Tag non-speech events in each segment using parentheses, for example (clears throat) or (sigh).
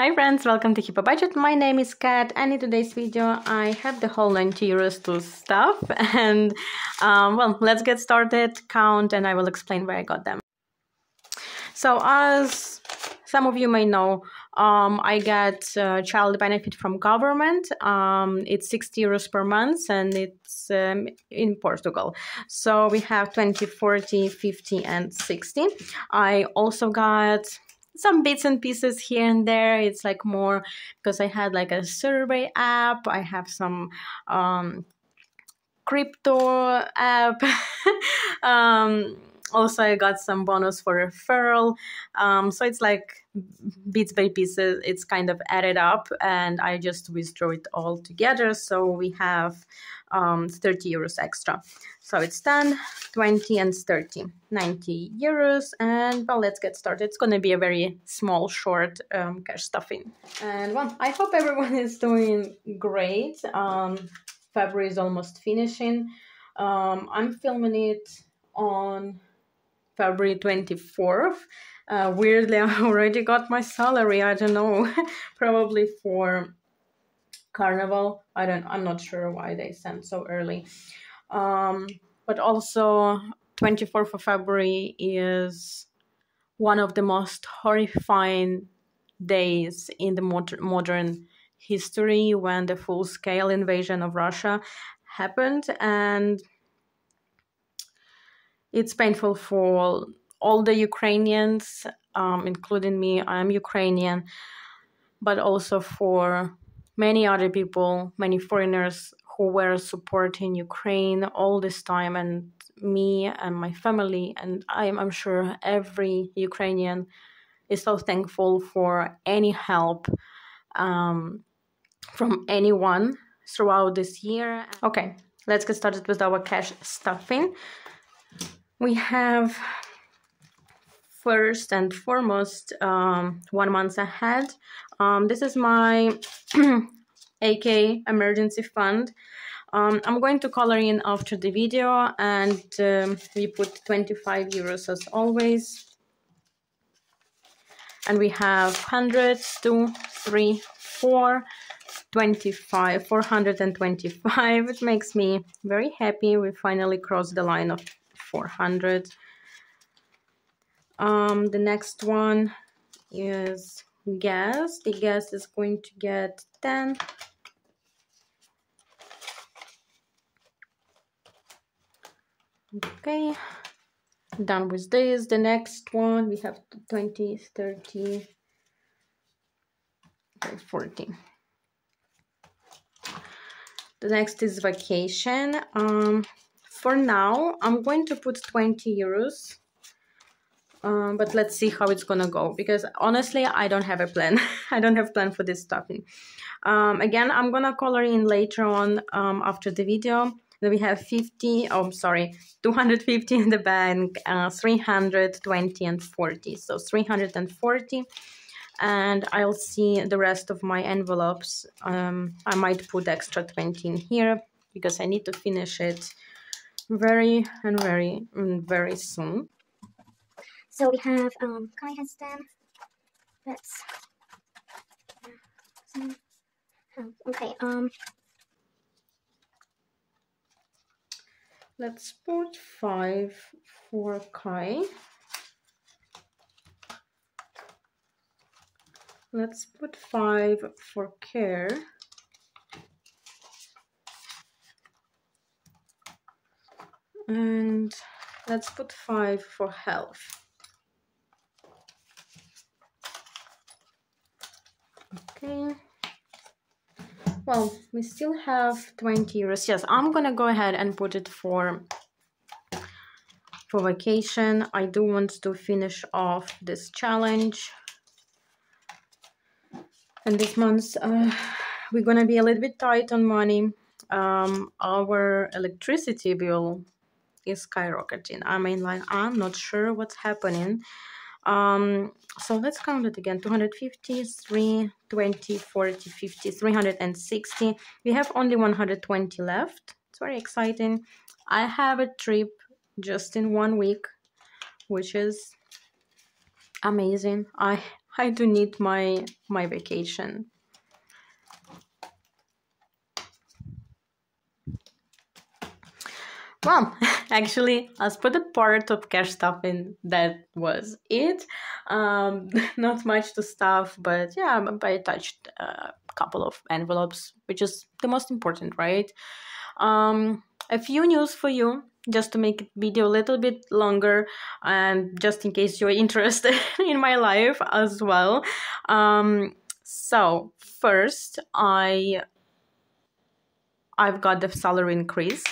Hi friends, welcome to Hippo Budget. My name is Kat and in today's video I have the whole 90 euros to stuff (laughs) and um, well, let's get started, count and I will explain where I got them. So as some of you may know, um, I get uh, child benefit from government. Um, it's 60 euros per month and it's um, in Portugal. So we have 20, 40, 50 and 60. I also got some bits and pieces here and there. It's like more because I had like a survey app. I have some um, crypto app. (laughs) um, also, I got some bonus for referral. Um, so it's like bits by pieces. It's kind of added up, and I just withdraw it all together. So we have um, 30 euros extra. So it's 10, 20, and 30, 90 euros. And well, let's get started. It's going to be a very small, short um, cash stuffing. And well, I hope everyone (laughs) is doing great. Um, February is almost finishing. Um, I'm filming it on February 24th. Uh, weirdly, (laughs) I already got my salary. I don't know, (laughs) probably for carnival i don't i'm not sure why they sent so early um but also 24th of february is one of the most horrifying days in the mod- modern history when the full scale invasion of russia happened and it's painful for all the ukrainians um, including me i'm ukrainian but also for many other people, many foreigners who were supporting Ukraine all this time, and me and my family, and I'm, I'm sure every Ukrainian is so thankful for any help um, from anyone throughout this year. Okay, let's get started with our cash stuffing. We have first and foremost um, one month ahead. Um, this is my (clears throat) AK emergency fund. Um, I'm going to color in after the video and um, we put 25 euros as always. And we have 100, 2, 3, 4, 25, 425. It makes me very happy. We finally crossed the line of 400. Um, the next one is gas. The gas is going to get 10. okay done with this the next one we have 20 30 okay, 40 the next is vacation um for now i'm going to put 20 euros um, but let's see how it's gonna go because honestly i don't have a plan (laughs) i don't have plan for this stuffing um, again i'm gonna color in later on um, after the video we have 50, oh, sorry, 250 in the bank, uh, 320 and 40. So 340. And I'll see the rest of my envelopes. Um, I might put extra 20 in here because I need to finish it very and very, and very soon. So we have um, guidance then. Let's. Oh, okay. Um. Let's put 5 for Kai. Let's put 5 for care. And let's put 5 for health. Okay. Well we still have 20 euros yes i'm gonna go ahead and put it for for vacation. I do want to finish off this challenge. And this month uh, we're gonna be a little bit tight on money. Um, our electricity bill is skyrocketing. I mean like i'm not sure what's happening. Um, so let's count it again. 250 3 20 40 50 360 we have only 120 left. It's very exciting. I have a trip just in one week which is amazing. I I do need my my vacation. Well, (laughs) actually, as for the part of cash stuffing, that was it. Um, (laughs) not much to stuff, but yeah, I touched a couple of envelopes, which is the most important, right? Um, a few news for you just to make the video a little bit longer and just in case you're (laughs) interested in my life as well um, so first i i've got the salary increase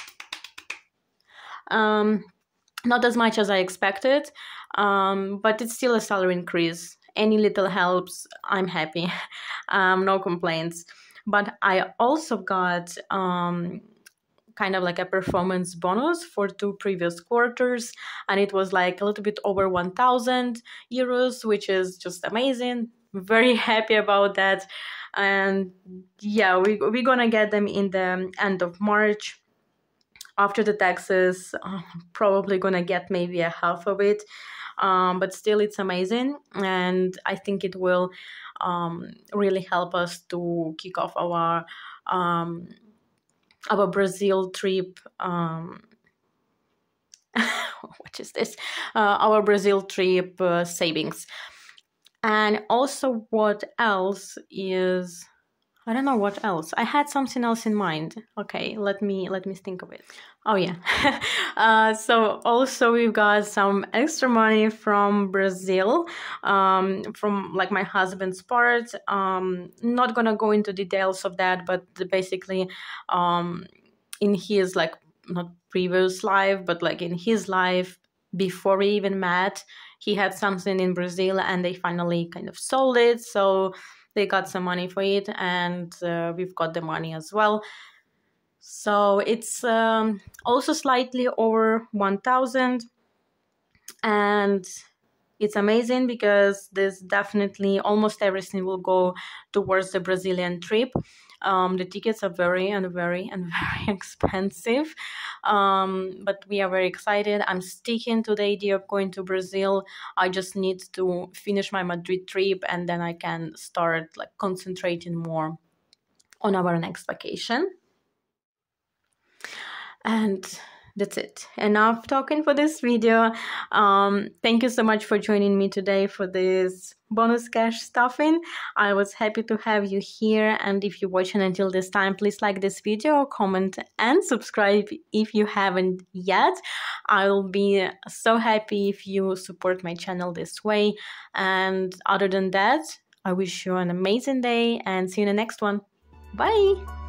um, not as much as i expected um, but it's still a salary increase. Any little helps i'm happy. (laughs) Um, no complaints. But i also got um, kind of like a performance bonus for two previous quarters and it was like a little bit over 1000 euros which is just amazing. Very (laughs) happy about that. And yeah we, we're gonna get them in the end of march after the taxes uh, (laughs) probably gonna get maybe a half of it um, but still it's amazing and i think it will um, really help us to kick off our um, our Brazil trip. Um, (laughs) what is this? Uh, our Brazil trip uh, savings. And also, what else is I don't know what else. I had something else in mind. Okay, let me let me think of it. Oh yeah. (laughs) uh, so also we've got some extra money from Brazil, um, from like my husband's part. Um, not gonna go into details of that, but basically, um, in his like not previous life, but like in his life before we even met, he had something in Brazil, and they finally kind of sold it. So they got some money for it and uh, we've got the money as well so it's um, also slightly over 1000 and it's amazing because this definitely almost everything will go towards the Brazilian trip. Um, the tickets are very and very and (laughs) very expensive, um, but we are very excited. I'm sticking to the idea of going to Brazil. I just need to finish my Madrid trip and then I can start like concentrating more on our next vacation. And that's it. Enough talking for this video um thank you so much for joining me today for this bonus cash stuffing. I was happy to have you here and if you're watching until this time please like this video comment and subscribe if you haven't yet. I'll be so happy if you support my channel this way. And other than that i wish you an amazing day and see you in the next one. Bye